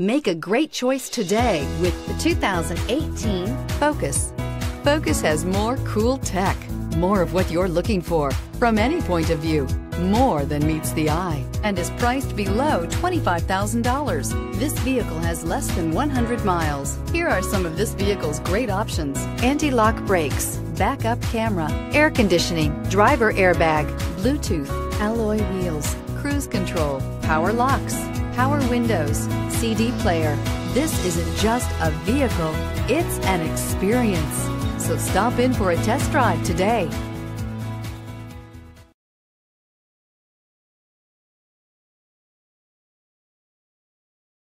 Make a great choice today with the 2018 Focus. Focus has more cool tech, more of what you're looking for from any point of view, more than meets the eye, and is priced below $25,000. This vehicle has less than 100 miles. Here are some of this vehicle's great options. Anti-lock brakes, backup camera, air conditioning, driver airbag, Bluetooth, alloy wheels, cruise control, power locks, power windows, CD player. This isn't just a vehicle, it's an experience. So stop in for a test drive today.